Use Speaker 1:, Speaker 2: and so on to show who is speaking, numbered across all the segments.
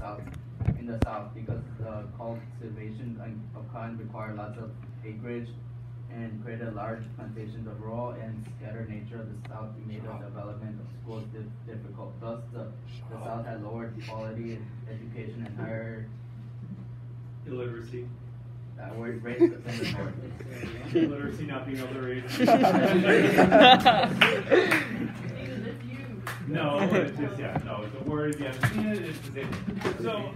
Speaker 1: south, in the south, because the cultivation of cotton required lots of acreage and created large plantations of rural and scattered nature of the south made the development of schools dif- difficult. Thus, the, the south had lower quality education and higher
Speaker 2: Illiteracy.
Speaker 1: uh, word rates than the north.
Speaker 2: Illiteracy not being able to read. no, it's just, yeah, no, it's a word, if you haven't seen it, it's the same. So,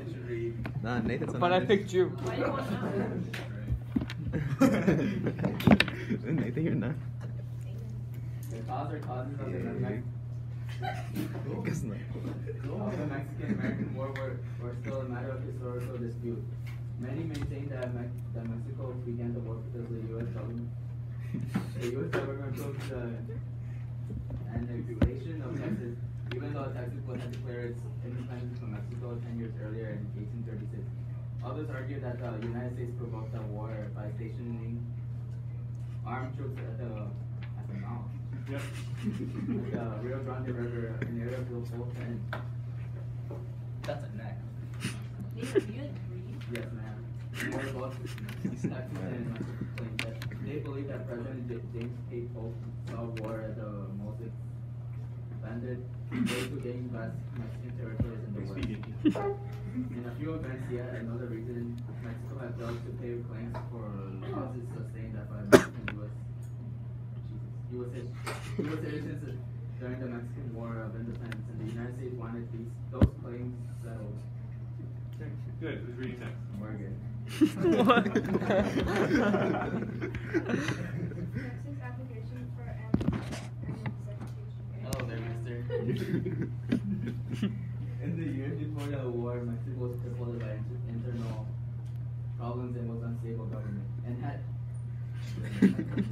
Speaker 3: Nah, Nathan's on
Speaker 4: But I picked you.
Speaker 3: Nathan, you're not.
Speaker 1: The cause or causes of the Mex-
Speaker 3: Guess not.
Speaker 1: of the Mexican-American War were, were still a matter of historical dispute. Many maintain that, Mex- that Mexico began the war because the U.S. government, the U.S. government took the annexation 10 years earlier in 1836. Others argue that the United States provoked the war by stationing armed troops at the at the mouth.
Speaker 2: Yep.
Speaker 1: at the Rio Grande River, an area filled full of That's a neck. Do you agree? Yes, ma'am. they believe that President James K. Polk saw war as a most expanded way to gain vast Mexican territory in the west.
Speaker 2: Expedient.
Speaker 1: In a few events, yet another reason Mexico has failed to pay claims for losses sustained by Mexican U.S. U.S. U.S. citizens during the Mexican War of Independence, and the United States wanted these those claims settled.
Speaker 2: Good, who's reading next?
Speaker 1: We're good.
Speaker 5: Texas application for an
Speaker 1: Hello oh, there, Mister. In the years before the war, Mexico crippled by inter- internal problems and was unstable government, and had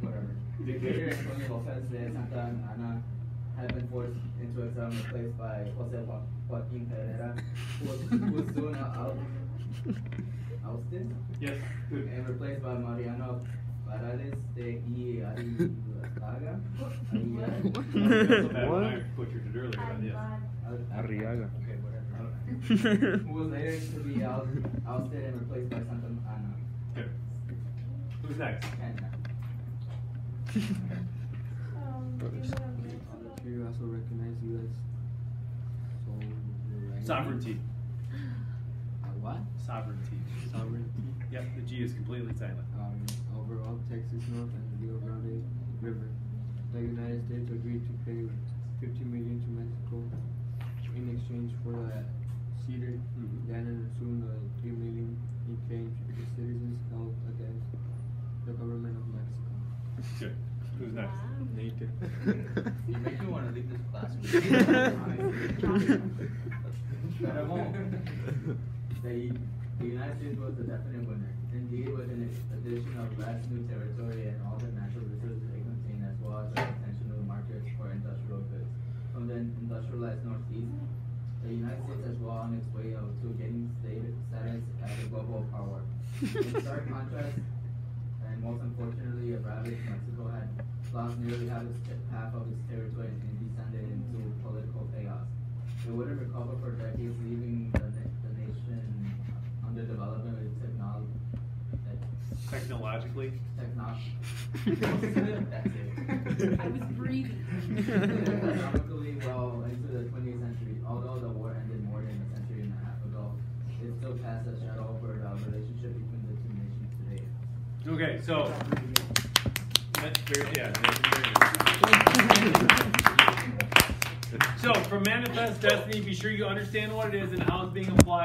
Speaker 1: whatever. Dictator Antonio Lopez de Santa Anna had been forced into exile and replaced by Jose Jo- Joaquin Herrera, who was, who was soon out, ousted
Speaker 2: Yes, good.
Speaker 1: and replaced by Mariano Parales de Arriaga.
Speaker 2: So bad I butchered it earlier, but yes.
Speaker 3: Arriaga.
Speaker 1: Okay, whatever. Who was later to be ousted and replaced by Santa Anna.
Speaker 2: Good. Who's next?
Speaker 1: Anna.
Speaker 6: You also recognize U.S. sovereignty.
Speaker 2: Sovereignty.
Speaker 6: Uh, what?
Speaker 2: Sovereignty.
Speaker 6: Sovereignty.
Speaker 2: Yep, the G is completely silent.
Speaker 6: Um, over all Texas North and the Rio Grande River, the United States agreed to pay 50 million to Mexico in exchange for the cedar,
Speaker 2: Mhm.
Speaker 6: land and soon the 3 million in cash the citizens held against the government of Mexico.
Speaker 2: Good.
Speaker 1: The, United States was the definite winner. Indeed, with an addition of vast new territory and all the natural resources they contained, as well as the potential markets for industrial goods. From the industrialized Northeast, the United States is well on its way of to getting status as a global power. In stark contrast, and most unfortunately, a ravaged Mexico had lost nearly half, its, half of its territory and descended into political chaos. It wouldn't recover for decades, leaving the, na- the nation under development with technology.
Speaker 2: Technologically?
Speaker 1: Technology. That's it.
Speaker 5: I was breathing.
Speaker 1: Economically, well into the 20th century, although the war ended more than a century and a half ago, it still casts a shadow over the relationship between the two nations today.
Speaker 2: Okay, so. So, from Manifest Destiny, be sure you understand what it is and how it's being applied.